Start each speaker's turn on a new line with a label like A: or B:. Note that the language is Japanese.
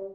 A: ಗುರು